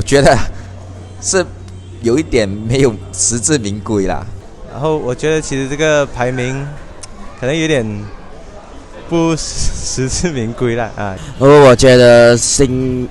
我觉得是有一点没有实至名归啦。然后我觉得其实这个排名可能有点不实至名归了啊。而我觉得新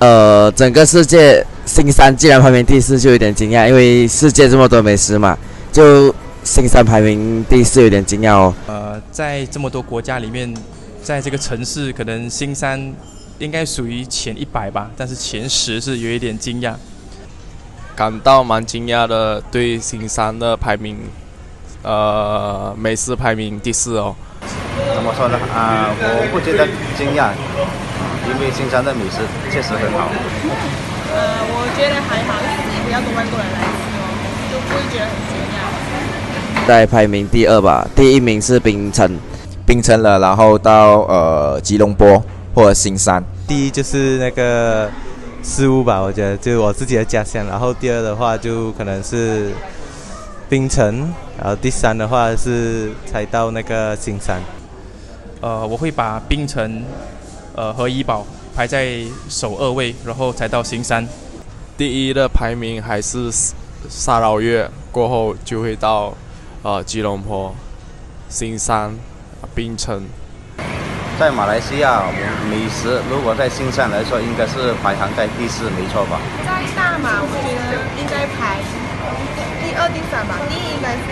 呃整个世界新山既然排名第四就有点惊讶，因为世界这么多美食嘛，就新山排名第四有点惊讶哦。呃，在这么多国家里面，在这个城市可能新山。应该属于前一百吧，但是前十是有一点惊讶，感到蛮惊讶的。对新山的排名，呃，美食排名第四哦。怎么说呢？啊，我不觉得惊讶，因为新山的美食确实很好。呃，我觉得还好，因为比较多外国人来吃哦，就不会觉得很惊讶。在排名第二吧，第一名是槟城，槟城了，然后到呃吉隆坡。或者新山，第一就是那个事物吧，我觉得就是我自己的家乡。然后第二的话就可能是槟城，然后第三的话是才到那个新山。呃，我会把槟城，呃和怡保排在首二位，然后才到新山。第一的排名还是沙捞越，过后就会到呃吉隆坡、新山、槟城。在马来西亚美食，如果在新山来说，应该是排行在第四，没错吧？在大马，我觉得应该排第二、第三吧。第一应该是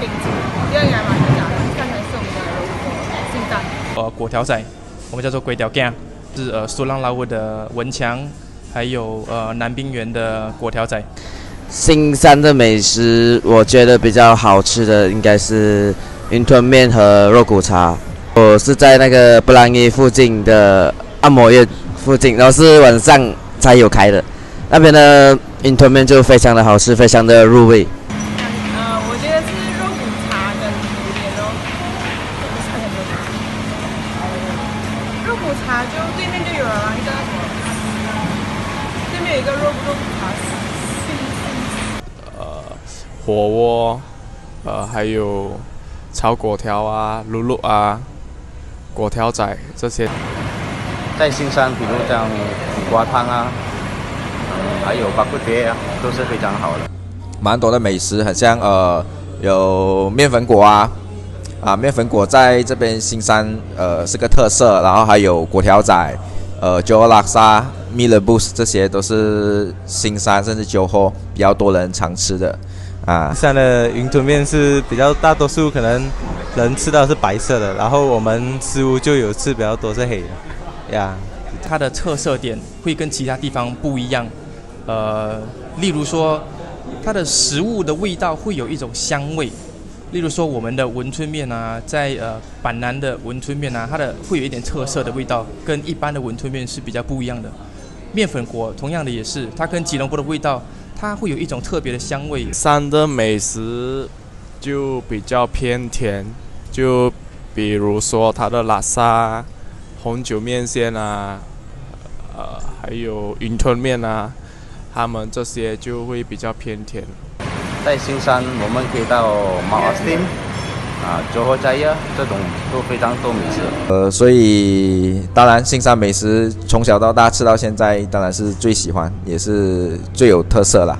槟城，第二应该马六甲，第三才是我们的新山。呃，果条仔，我们叫做鬼条干，是呃苏浪拉沃的文强，还有呃南滨园的果条仔。新山的美食，我觉得比较好吃的应该是云吞面和肉骨茶。我是在那个布兰伊附近的按摩院附近，然后是晚上才有开的。那边的云吞面就非常的好吃，非常的入味。呃，我觉得是肉骨茶跟榴莲哦，肉骨茶就对面就有了一个，对面有一个肉肉骨茶。呃，火锅，呃，还有炒粿条啊，卤肉啊。果条仔这些，在新山，比如像苦瓜汤啊，还有巴布碟啊，都是非常好的。蛮多的美食，很像呃，有面粉果啊，啊，面粉果在这边新山呃是个特色，然后还有果条仔，呃，九拉沙、米勒布斯，这些都是新山甚至酒后比较多人常吃的。啊，山的云吞面是比较大多数可能人吃到是白色的，然后我们似乎就有吃比较多是黑的，呀。它的特色点会跟其他地方不一样，呃，例如说它的食物的味道会有一种香味，例如说我们的文春面啊，在呃板南的文春面啊，它的会有一点特色的味道，跟一般的文春面是比较不一样的。面粉果同样的也是，它跟吉隆坡的味道。它会有一种特别的香味。山的美食就比较偏甜，就比如说它的拉萨、红酒面线啊，呃，还有云吞面啊，他们这些就会比较偏甜。在新山，我们可以到马尔丁啊、卓和斋呀，这种都非常多美食。呃，所以当然，新山美食从小到大吃到现在，当然是最喜欢，也是最有特色了。